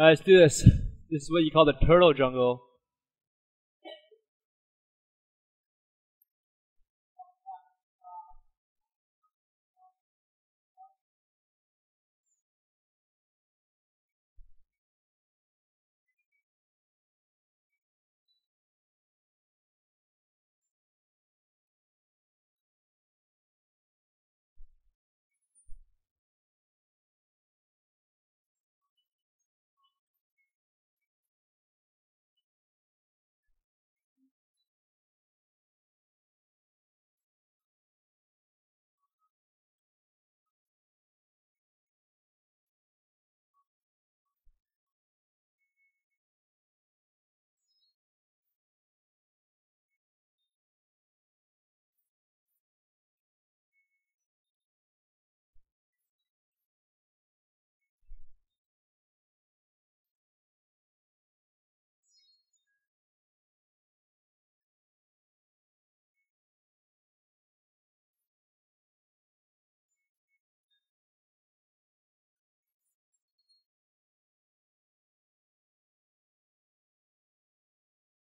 Alright, let's do this. This is what you call the turtle jungle.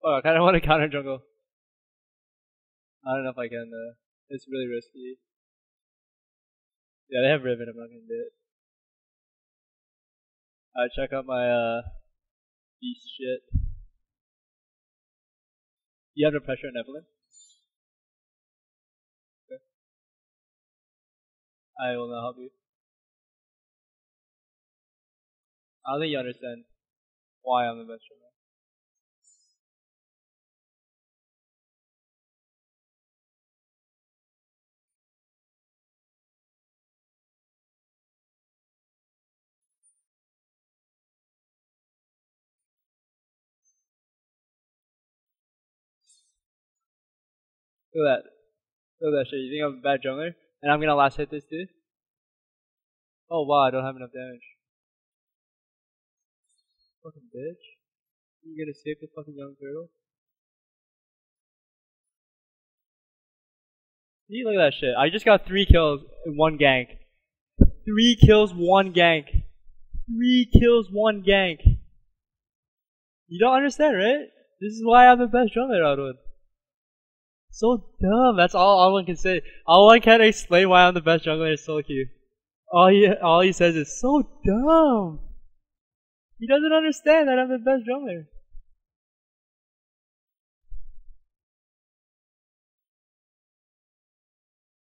I kinda wanna counter jungle. I don't know if I can though. It's really risky. Yeah, they have Riven, I'm not gonna do it. Alright, check out my uh beast shit. You have no pressure on Evelynn? Okay. I will not help you. I don't think you understand why I'm the best runner. Look at that. Look at that shit. You think I'm a bad jungler? And I'm gonna last hit this dude? Oh wow, I don't have enough damage. Fucking bitch. You gonna save the fucking young turtle? See, look at that shit. I just got three kills in one gank. Three kills, one gank. Three kills, one gank. You don't understand, right? This is why I'm the best jungler of so dumb. That's all Alwyn can say. Alwyn can't explain why I'm the best jungler in solo queue. All he all he says is so dumb. He doesn't understand that I'm the best jungler.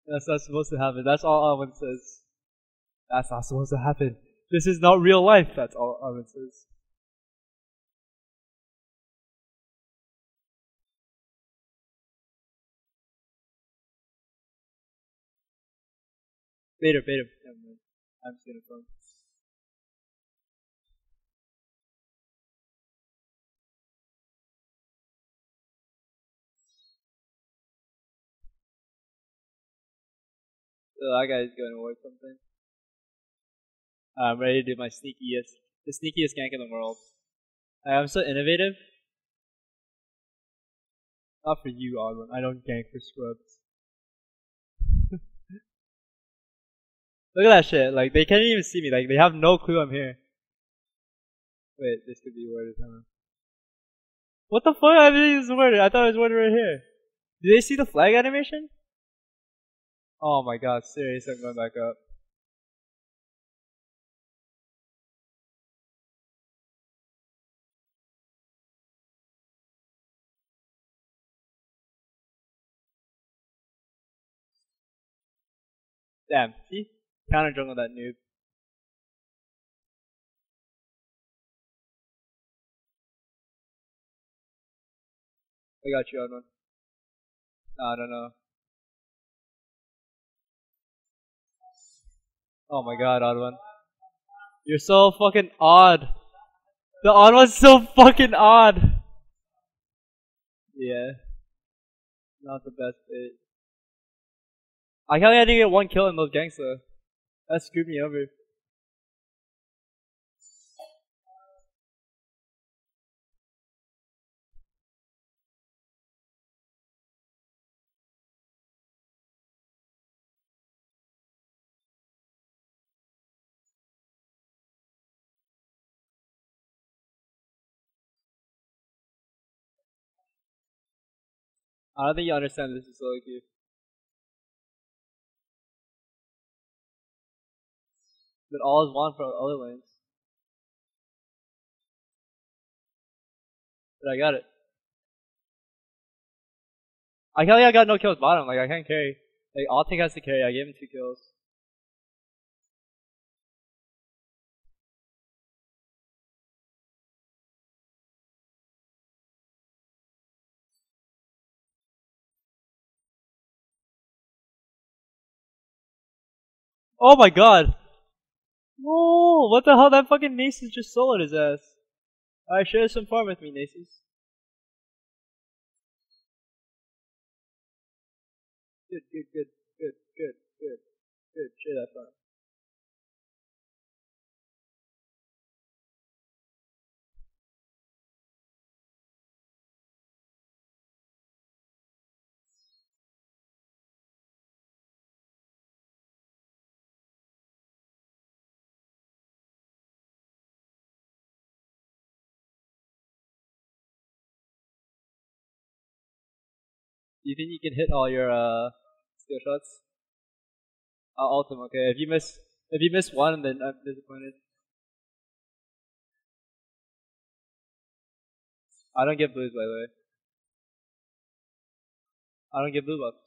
That's not supposed to happen. That's all Alwyn says. That's not supposed to happen. This is not real life. That's all Alwyn says. Bait him. Never mind. I'm just gonna phone. So that guy's going to work something. I'm ready to do my sneakiest, the sneakiest gank in the world. I'm so innovative. Not for you, Alwyn. I don't gank for scrubs. Look at that shit. Like, they can't even see me. Like, they have no clue I'm here. Wait, this could be worded, huh? What the fuck? I didn't use worded. I thought it was worded right here. Do they see the flag animation? Oh my god, serious, I'm going back up. Damn, see? Counter jungle that noob. I got you one. I don't know. Oh my god, odd one. You're so fucking odd. The odd one's so fucking odd. Yeah. Not the best bait. I can't I didn't get one kill in those though. That screwed me over. I don't think you understand this is like you. But all is one for other lanes. But I got it. I can't. I got no kills bottom. Like I can't carry. Like all Altic has to carry. I gave him two kills. Oh my god! Whoa! What the hell? That fucking Nasus just soloed his ass. Alright, share some farm with me, Nasus. Good, good, good, good, good, good, good. Share that farm. Do you think you can hit all your uh, skill shots? Uh, ultimate, okay. If you miss, if you miss one, then I'm disappointed. I don't get blues, by the way. I don't get blue buffs.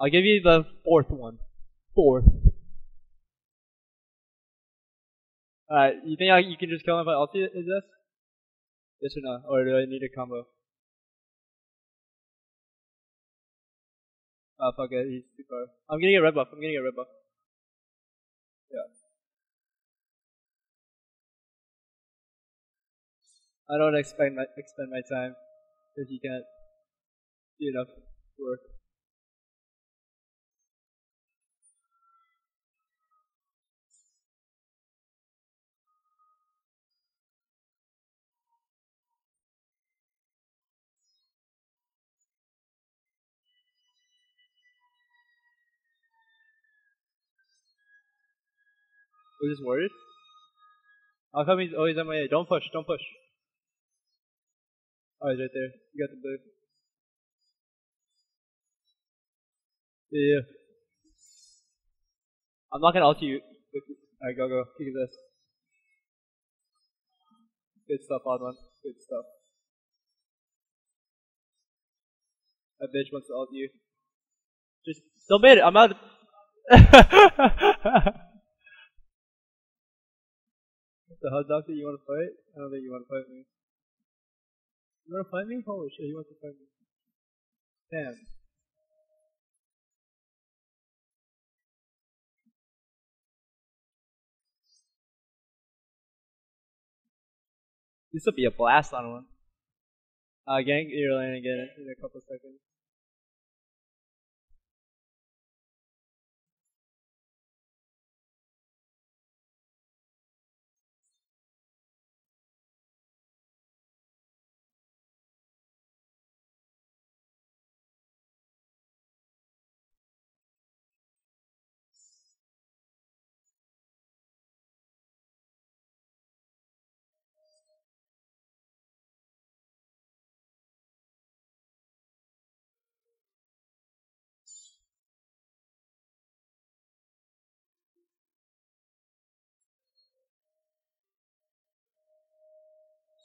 I'll give you the fourth one. Fourth. Alright, you think I, you can just kill him if I ulti is this? Yes or no? Or do I need a combo? Oh fuck it, he's too far. I'm getting a red buff, I'm getting a red buff. Yeah. I don't expect my expend my time because you can't do enough work. Just worried. How come he's always on my head? Don't push, don't push. Oh, he's right there. You got the blue. Yeah. I'm not gonna ult you. Alright, go, go. Kick this. Good stuff, Oddman. Good stuff. That bitch wants to ult you. Just don't bait it. I'm out. the hell, doctor? You want to fight? I don't think you want to fight me. You want to fight me? Holy shit, he wants to fight me. Damn. This will be a blast on one. Uh, gank your lane again in a couple seconds.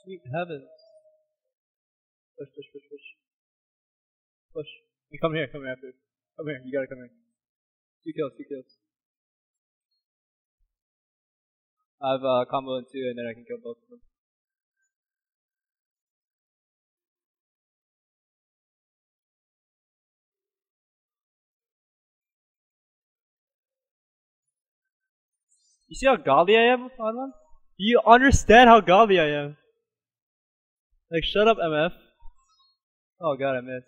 Sweet heavens. Push, push, push, push. Push. Come here, come here after. Come here, you gotta come here. Two kills, two kills. I have a combo in two and then I can kill both of them. You see how godly I am, Anwan? Do you understand how godly I am? Like, shut up, MF. Oh god, I missed.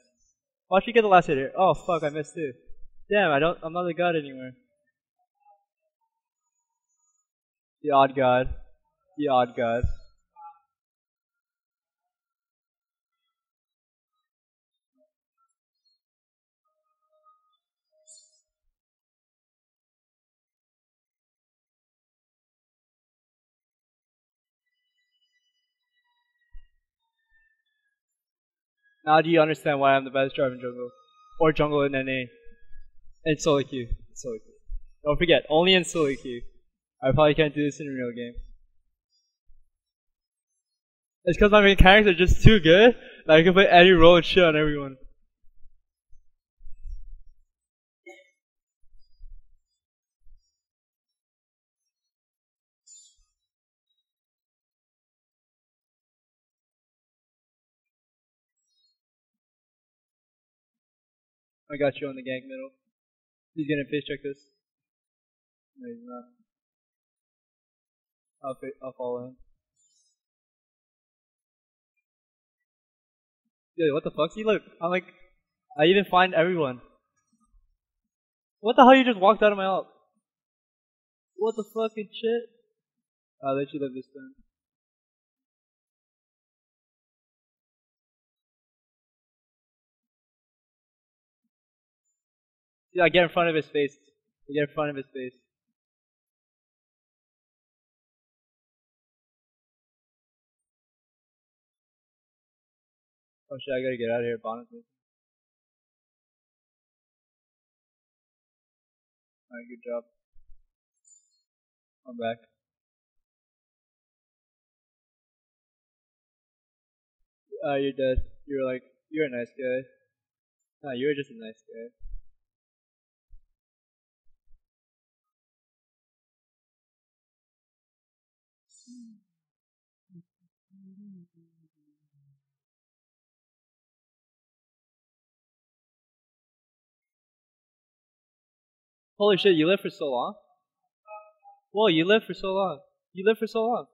Watch me get the last hit here. Oh fuck, I missed too. Damn, I don't. I'm not the god anymore. The odd god. The odd god. Now do you understand why I'm the best driver in jungle? Or jungle in NA? And solo queue. Solo queue. Don't forget, only in solo queue. I probably can't do this in a real game. It's because my mechanics are just too good that I can put any role and shit on everyone. I got you on the gang middle. He's gonna face check this. No, he's not. I'll, I'll follow him. Dude, what the fuck? See, look, I'm like, I even find everyone. What the hell? You just walked out of my ult. What the fucking shit? I'll let you live this time. I get in front of his face. Get in front of his face. Oh shit, I gotta get out of here, honestly. Alright, good job. I'm back. Uh, you're dead. You're like, you're a nice guy. Nah, you're just a nice guy. Holy shit, you lived for so long? Whoa, you lived for so long. You lived for so long.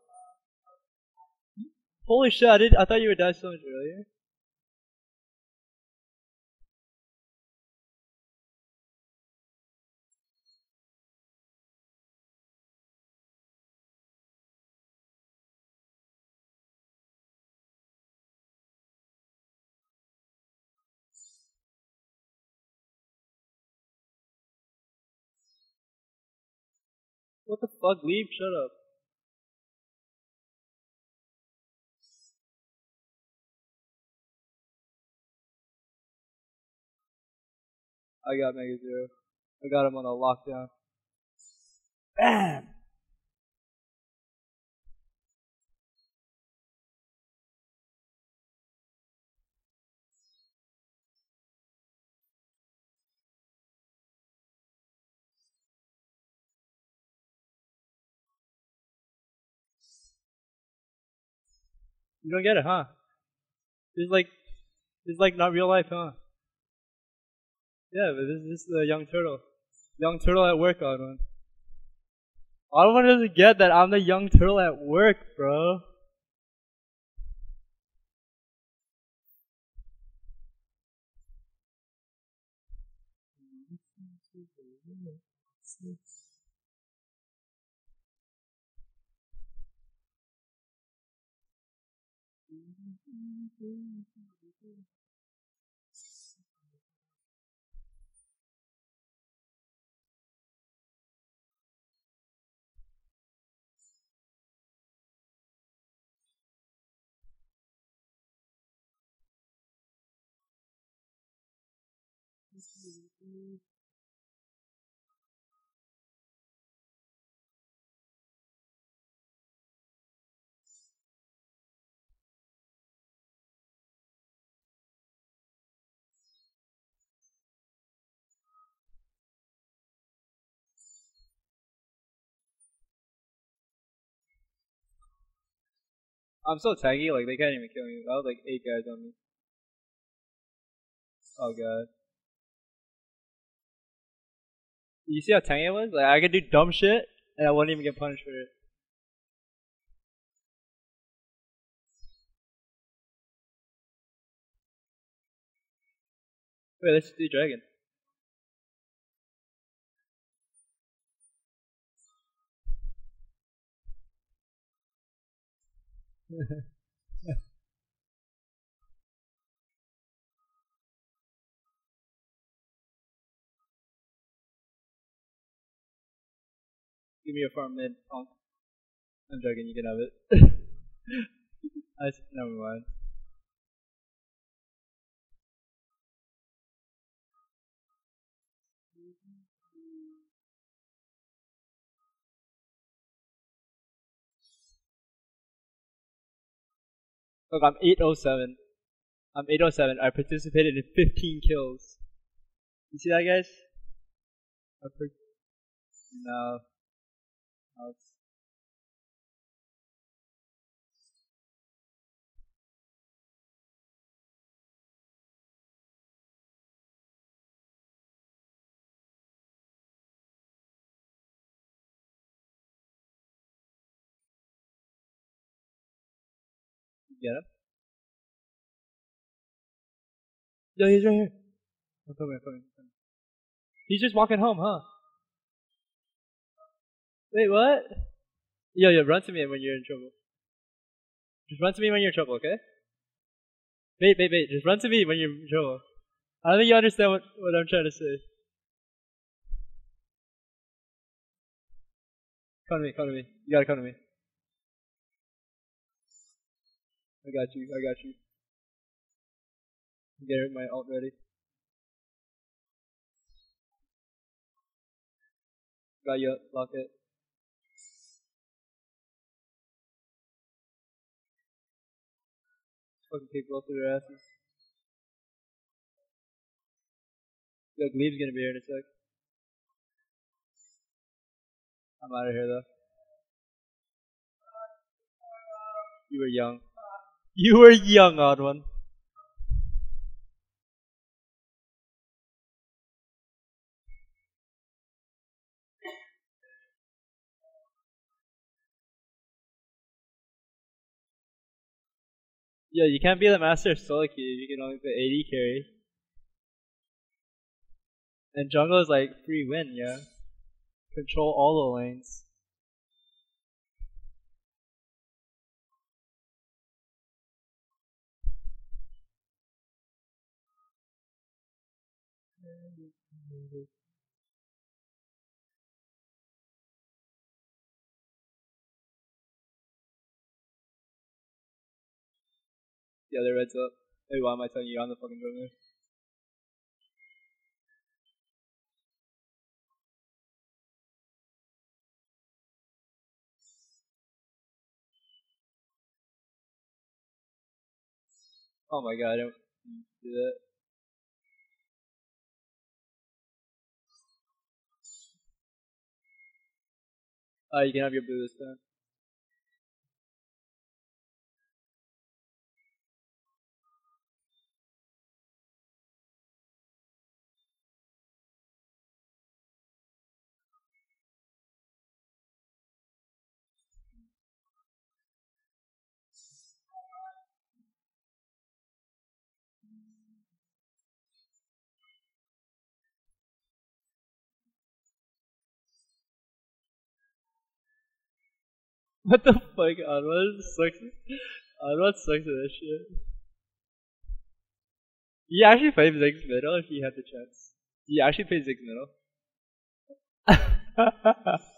Holy shit, I did I thought you would die so much earlier. What the fuck? Leave, shut up. I got Mega Zero. I got him on a lockdown. Bam! You don't get it, huh? This is like, this is like not real life, huh? Yeah, but this is just the young turtle. Young turtle at work, Audwin. Audwin doesn't get that I'm the young turtle at work, bro. 嗯，不用，不用，不用。I'm so tanky, like they can't even kill me. I was like eight guys on me. Oh god. You see how tanky it was? Like I could do dumb shit and I wouldn't even get punished for it. Wait, let's do dragon. Give me a farm mid, punk. I'm joking, you can have it. I never mind. Look, I'm 807. I'm 807. I participated in 15 kills. You see that, guys? I per- no. no Get him. Yo, he's right here. I'm coming, I'm coming, I'm coming. He's just walking home, huh? Wait, what? Yo, yo, run to me when you're in trouble. Just run to me when you're in trouble, okay? Wait, wait, wait. Just run to me when you're in trouble. I don't think you understand what, what I'm trying to say. Come to me, come to me. You gotta come to me. I got you, I got you. Get my ult ready. Got you, lock it. Fucking kick both of their asses. Yo, Gleeb's gonna be here in a sec. I'm out of here though. You were young. You were young, odd one. Yeah, you can't be the master of solo queue. You can only play AD carry. And jungle is like free win, yeah. Control all the lanes. Yeah, other red's up. Hey, why am I telling you I'm the fucking governor? Oh my god, I don't do that. Oh, you can have your blue this time. What the fuck? Arnold sucks. Arnold sucks at that shit. He actually played Ziggs middle if he had the chance. He actually played Ziggs middle.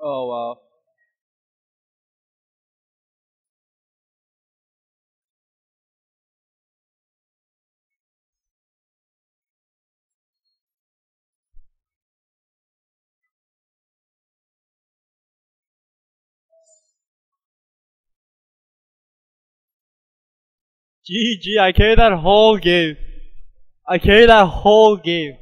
Oh, wow. GG, I carried that whole game. I carried that whole game.